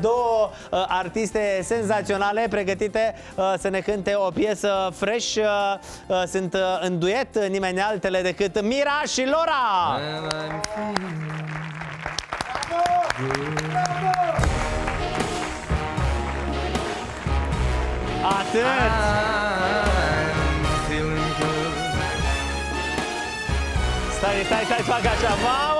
Două uh, artiste senzaționale pregătite uh, să ne cânte o piesă fresh. Uh, uh, sunt uh, în duet nimeni altele decât Mira și Lora. Atât! Stai, stai, stai, fac așa Mamă, mamă,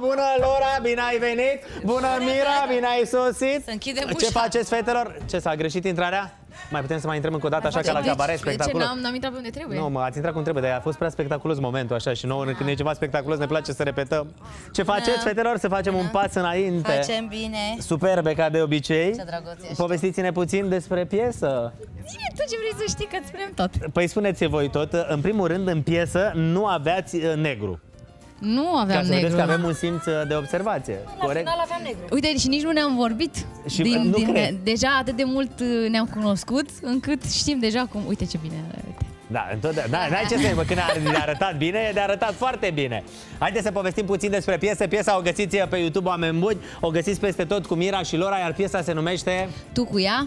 bună Lora, bine ai venit Bună Mira, bine ai sosit Să închidem Ce ușa. faceți, fetelor? Ce, s-a greșit intrarea? Mai putem să mai intrăm încă o dată așa ca la cabaret De ce spectaculos? n-am, n-am intrat pe unde trebuie? Nu, mă, ați intrat cum trebuie, dar a fost prea spectaculos momentul așa și nouă când e ceva spectaculos ne place să repetăm. Ce faceți, Da. fetelor? Să facem un pas înainte. Facem bine. Superbe ca de obicei. Ce drăguț ești. Povestiți-ne puțin despre piesă. Zine tu ce vrei să știi, că îți spunem tot. Păi spuneți voi tot, în primul rând în piesă nu aveați uh, negru. Nu Ca aveam să vedeți negru. că avem un simț uh, de observație. Corect? aveam negru. Uite, și nici nu ne-am vorbit. Și nu cred. deja atât de mult uh, ne-am cunoscut, încât știm deja cum... Uite ce bine arată. Da, întotdeauna. Da, n-ai ce să mă, când a de arătat bine, e de arătat foarte bine. Haideți să povestim puțin despre piesă. Piesa o găsiți pe YouTube, oameni buni. O găsiți peste tot cu Mira și Lora, iar piesa se numește... Tu cu ea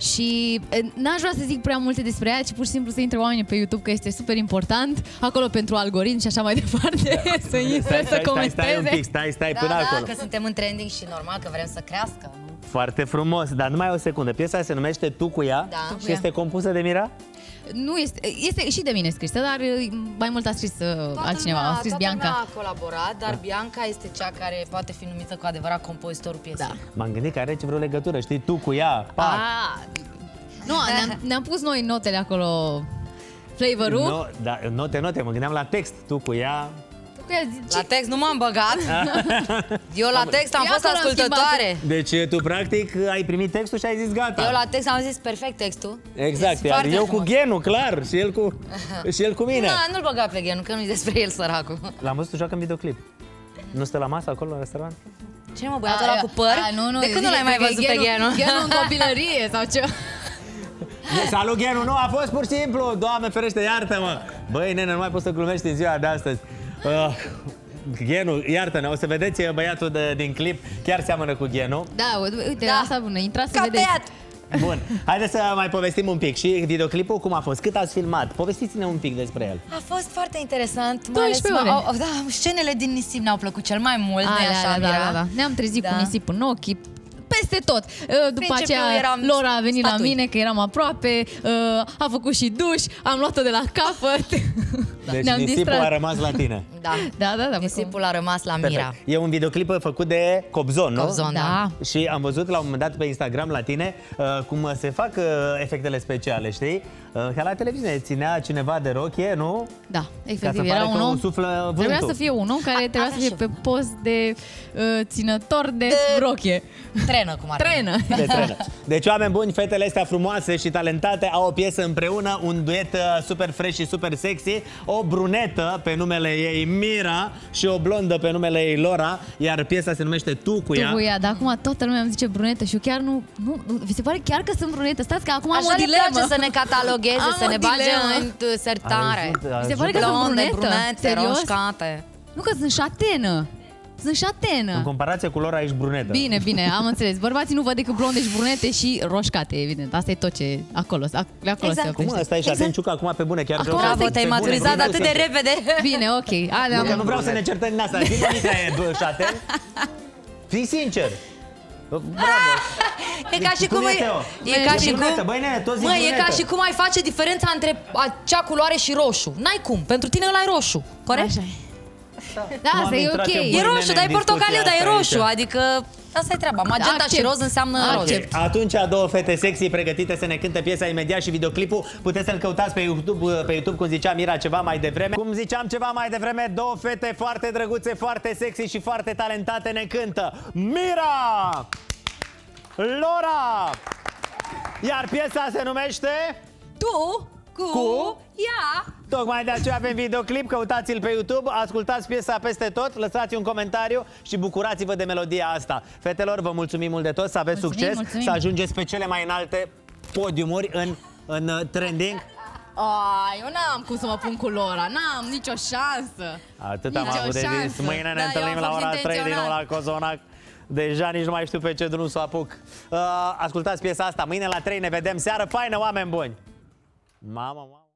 și e, n-aș vrea să zic prea multe despre ea, ci pur și simplu să intre oamenii pe YouTube, că este super important, acolo pentru algoritm și așa mai departe, să intre, Stai, să stai, stai, comenteze. stai un pic, stai, stai Da, până da, acolo. că suntem în trending și normal că vrem să crească. nu? Foarte frumos, dar numai o secundă. Piesa se numește Tu cu ea Da. Tu cu și ea. este compusă de Mira? Nu este, este și de mine scrisă, dar e, mai mult a scris uh, Toată altcineva, lumea- a scris toată lumea Bianca. a colaborat, dar Da. Bianca este cea care poate fi numită cu adevărat compozitorul piesei. Da. M-am gândit că are ce vreo legătură, știi? Tu cu ea, pac. Ah, nu, ne-am, ne-am pus noi notele acolo, flavor-ul. No, da, note, note, mă gândeam la text. Tu cu ea... Tu cu ea zici- La text nu m-am băgat. Eu la text am Eu fost acolo am ascultătoare. Deci tu practic ai primit textul și ai zis gata. Eu la text am zis perfect textul. Exact, Este iar foarte eu frumos. cu genul, clar, și el cu, și el cu mine. Na, nu-l băga pe genul, că nu-i despre el săracul. L-am văzut joacă în videoclip. Nu stă la masă acolo la restaurant? Ce mă, băiatul ăla A, cu păr? a, nu, nu, de când nu zice l-ai mai că e văzut pe genul? Genul în copilărie sau ce? Salut, Genu! Nu, a fost pur și simplu! Doamne ferește, iartă-mă! Băi, nene, nu mai poți să glumești în ziua de astăzi. Uh, Genu, iartă-ne, o să vedeți băiatul de, din clip, chiar seamănă cu Genu. Da, uite, Da. asta bună, intrați să Ca vedeți. tăiat. Bun, haideți să mai povestim un pic. Și videoclipul cum a fost? Cât ați filmat? Povestiți-ne un pic despre el. A fost foarte interesant, mai ales 12 mă, ore. au, da, scenele din nisip ne-au plăcut cel mai mult, nu Alea, așa, da, da, Mira? da, da. Ne-am trezit Da. cu nisip în ochi, peste tot. Uh, După Principiul aceea, eram Lora a venit la statui. mine, că eram aproape, uh, a făcut și duș, am luat-o de la capăt. Deci Ne-am nisipul distrat. a rămas la tine. Da. Da, da, da. Nisipul a rămas la Mira. Perfect. E un videoclip făcut de Cobzon, nu? Cobzon, Da. Și am văzut la un moment dat pe Instagram la tine uh, cum se fac uh, efectele speciale, știi? Uh, ca la televiziune ținea cineva de rochie, nu? Da, Ca să efectiv, pare era că un om. suflă vântul. Trebuia să fie un om care trebuia să avea fie și pe post de uh, ținător de, De- rochie. Trenă, cum ar fi. Trenă. De trenă. Deci, oameni buni, fetele astea frumoase și talentate au o piesă împreună, un duet uh, super fresh și super sexy, o brunetă pe numele ei Mira și o blondă pe numele ei Lora, iar piesa se numește Tu cu Tu ea. cu ea, dar acum toată lumea îmi zice brunetă și eu chiar nu, nu, nu vi se pare chiar că sunt brunetă? Stați că acum am Așa o le dilemă. place să ne catalogheze, Am să o ne bage dilemă. în uh, sertare. Ajută, Mi se pare că ajută. sunt Blonde, brunetă. brunete, Serios? roșcate. Nu că sunt șatenă. Sunt șatenă. În comparație cu Lora, ești brunetă. Bine, bine, am înțeles. Bărbații nu văd decât blonde și brunete și roșcate, evident. Asta e tot ce acolo, ac- acolo Exact. se Cum oprește. ăsta e și Exact. Ciucă acum pe bune, chiar Acum vreau să asta Bravo, e zic te-ai pe bune, maturizat vreau atât să- de repede. Bine, ok. A, Nu, că am... nu vreau să ne certăm din asta. Zi, Monica, e du- șaten? Fii sincer. Bravo. E ca și Cum cum e, e, Teo? e ca Zici și brunetă, cum băi, nene, toți zic Măi, e brunetă. ca și cum ai face diferența între acea culoare și roșu. N-ai cum. Pentru tine ăla e roșu. Corect? Așa e. Da, Nu asta am e intrat ok. eu, E Băi, roșu, nene, dar e în portocaliu, dar e discuția roșu. asta Adică asta e treaba. Magenta și Accept. roz înseamnă roz. Accept. Atunci, două fete sexy pregătite să ne cânte piesa imediat și videoclipul. Puteți să-l căutați pe YouTube, pe YouTube, cum zicea Mira ceva mai devreme. Cum ziceam ceva mai devreme, două fete foarte drăguțe, foarte sexy și foarte talentate ne cântă. Mira! Lora! Iar piesa se numește... Tu cu, Cu? ea. Tocmai de aceea avem videoclip, căutați-l pe YouTube, ascultați piesa peste tot, lăsați un comentariu și bucurați-vă de melodia asta. Fetelor, vă mulțumim mult de tot, să aveți Mulțumim, succes, mulțumim. să ajungeți pe cele mai înalte podiumuri în, în uh, trending. A, eu n-am cum să mă pun cu Lora, n-am nicio șansă. Atât am Nicio avut de zis. șansă. Mâine ne Da, eu întâlnim am la fost ora 3 din nou intenționat. la Cozonac. Deja nici nu mai știu pe ce drum să o apuc. Uh, ascultați piesa asta. Mâine la 3 ne vedem. Seară faină, oameni buni! Mamă, mamă!